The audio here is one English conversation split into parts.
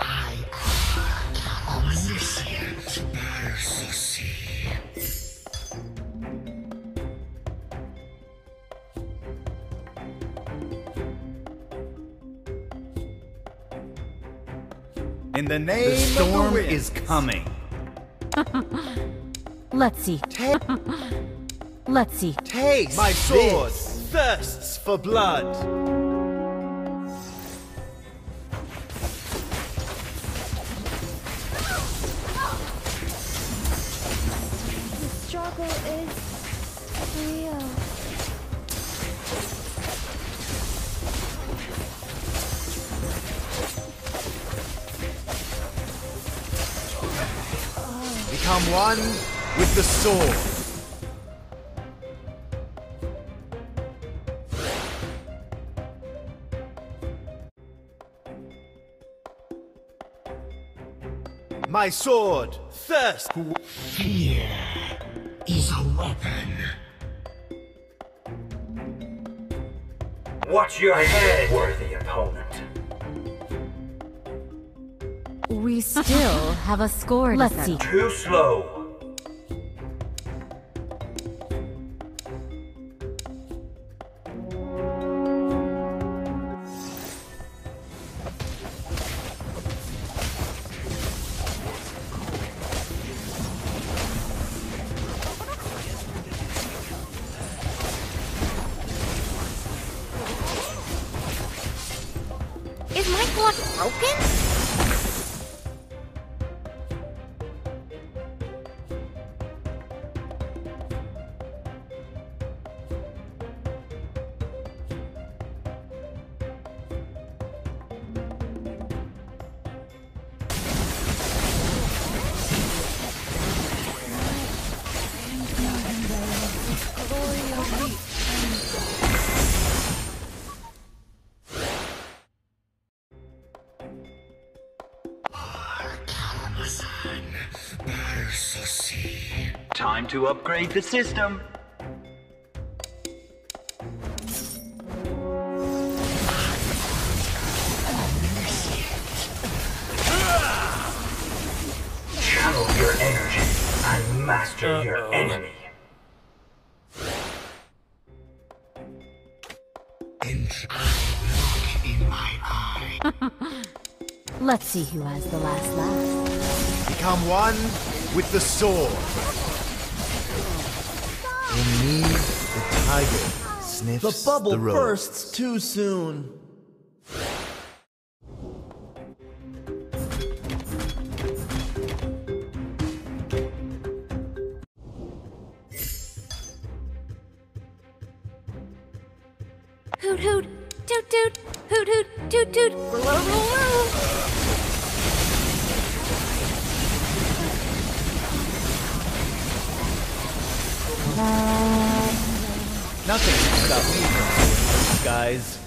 I am omniscient In the name the storm the is coming. Let's see. Let's see. Taste. My sword this. thirsts for blood. Become one with the sword. My sword thirsts. Fear is a weapon. Watch your head, worthy opponent. We still have a score to Let's see. Too slow. Clock broken? Time to upgrade the system. Channel your energy and master your enemy. And look in my eye. Let's see who has the last laugh. Become one with the sword. In me, the tiger sniffs The bubble road. bursts too soon. Hoot hoot, toot toot, hoot hoot, toot toot. Roll, roll, Nothing can stop me from seeing the skies.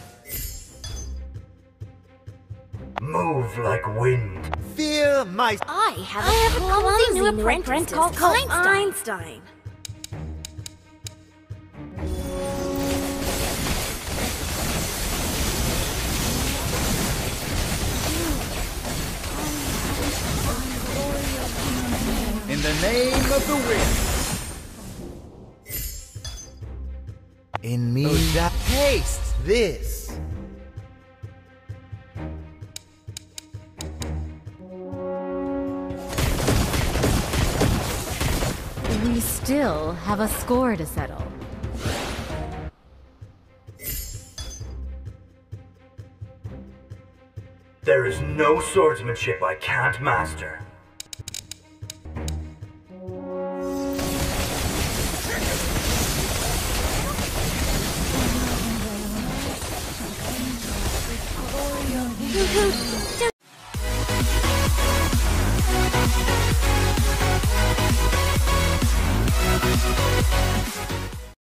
Move like wind. Fear my I have a, I have a clumsy new apprentice, called, called Einstein. Einstein. in the name of the wind. In me, oh, that taste this. We still have a score to settle. There is no swordsmanship I can't master.